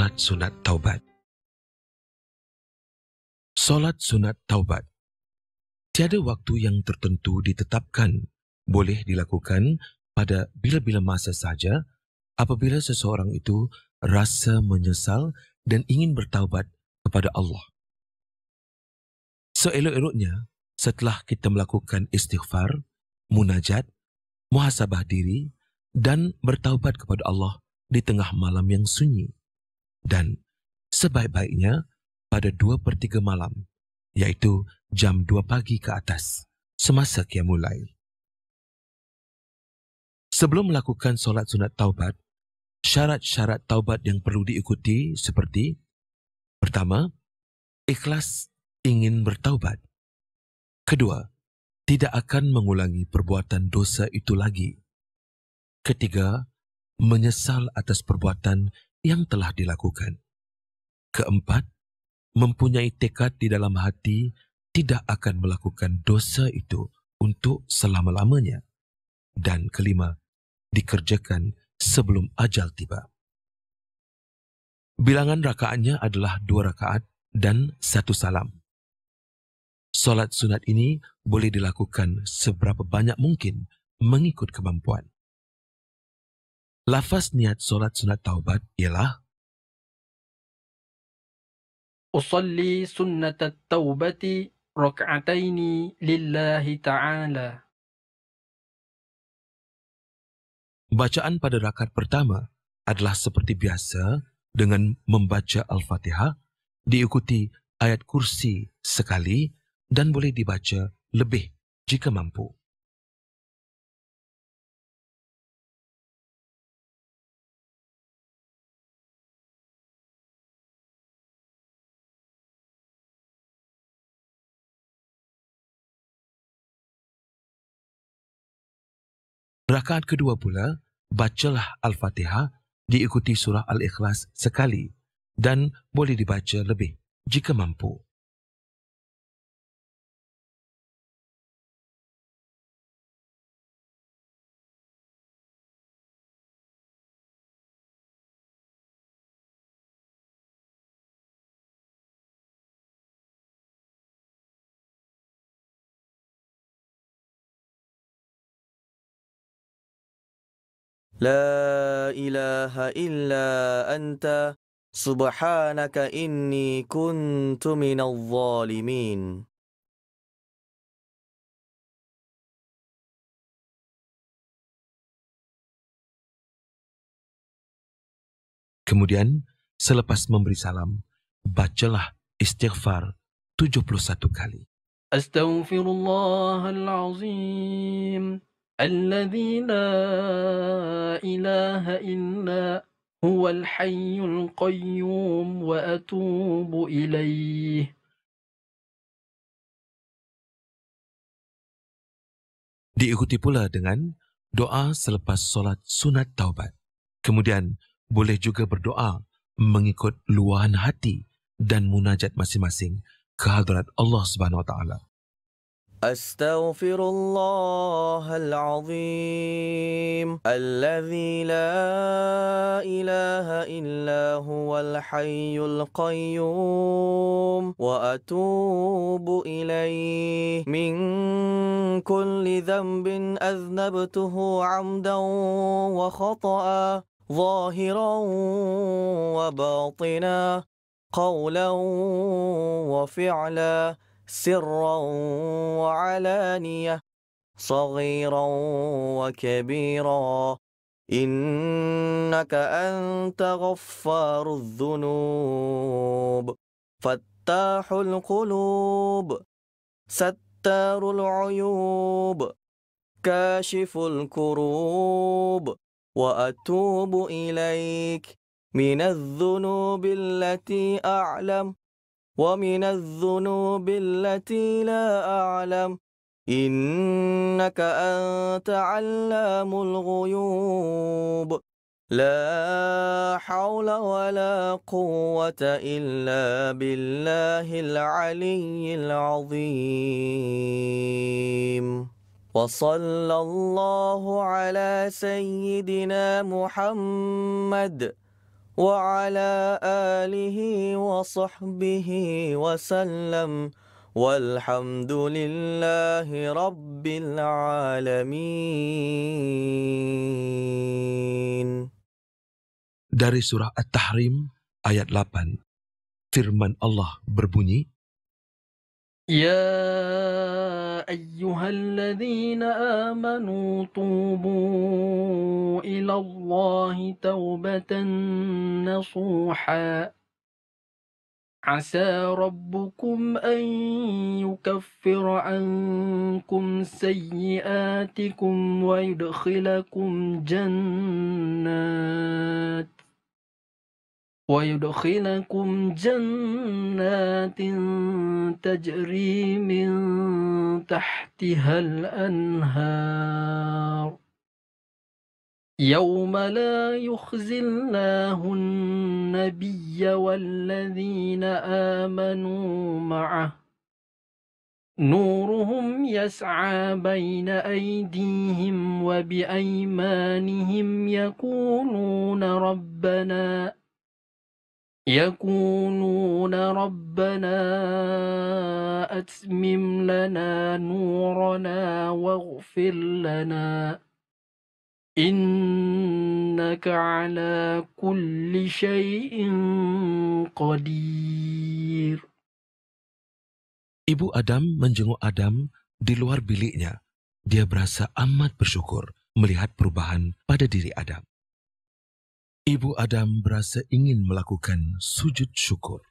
Solat sunat taubat Solat sunat taubat Tiada waktu yang tertentu ditetapkan boleh dilakukan pada bila-bila masa saja apabila seseorang itu rasa menyesal dan ingin bertaubat kepada Allah. Seelok-eloknya, setelah kita melakukan istighfar, munajat, muhasabah diri dan bertaubat kepada Allah di tengah malam yang sunyi. Dan sebaik-baiknya pada dua per tiga malam, iaitu jam dua pagi ke atas, semasa kiamulail. Sebelum melakukan solat sunat taubat, syarat-syarat taubat yang perlu diikuti seperti Pertama, ikhlas ingin bertaubat. Kedua, tidak akan mengulangi perbuatan dosa itu lagi. Ketiga, menyesal atas perbuatan yang telah dilakukan. Keempat, mempunyai tekad di dalam hati tidak akan melakukan dosa itu untuk selama-lamanya. Dan kelima, dikerjakan sebelum ajal tiba. Bilangan rakaatnya adalah dua rakaat dan satu salam. Solat sunat ini boleh dilakukan seberapa banyak mungkin mengikut kemampuan. Lafaz niat solat sunat taubat ialah Usalli sunnat taubati rak'ataini lillahi ta'ala. Bacaan pada rakaat pertama adalah seperti biasa dengan membaca Al-Fatihah diikuti ayat kursi sekali dan boleh dibaca lebih jika mampu. Rakaat kedua pula, bacalah Al-Fatihah diikuti surah Al-Ikhlas sekali dan boleh dibaca lebih jika mampu. لا إله إلا أنت سبحانك إني كنت من الظالمين Kemudian, selepas memberi salam, bacalah istighfar 71 kali. Astaghfirullahalazim. الذي لا إله إلا هو الحي القيوم وأتوب إليه Diikuti pula dengan doa selepas solat sunat taubat. Kemudian boleh juga berdoa mengikut luahan hati dan munajat masing-masing ke hadrat Allah Subhanahu Wa Taala. أستغفر الله العظيم الذي لا إله إلا هو الحي القيوم وأتوب إليه. من كل ذنب أذنبته عمدا وخطأ ظاهرا وباطنا قولا وفعلا. سرا وعلانية صغيرا وكبيرا. إنك أنت غفار الذنوب فتاح القلوب ستار العيوب كاشف الكروب. وأتوب إليك من الذنوب التي أعلم ومن الذنوب التي لا أعلم. إنك أنت علام الغيوب. لا حول ولا قوة إلا بالله العلي العظيم. وصلى الله على سيدنا محمد. وعلى آله وصحبه وسلم والحمد لله رب العالمين Dari surah At-Tahrim ayat 8. Firman Allah berbunyi, يا أيها الذين آمنوا توبوا إلى الله توبة نصوحا. عسى ربكم أن يكفر عنكم سيئاتكم ويدخلكم جنات. ويدخلكم جنات تجري من تحتها الأنهار. يوم لا يخزي الله النبي والذين آمنوا معه. نورهم يسعى بين أيديهم وبأيمانهم يقولون ربنا يقولون ربنا أتمم لنا نورنا واغفر لنا إنك على كل شيء قدير Ibu Adam menjenguk Adam di luar biliknya. Dia berasa amat bersyukur melihat perubahan pada diri Adam. Ibu Adam berasa ingin melakukan sujud syukur.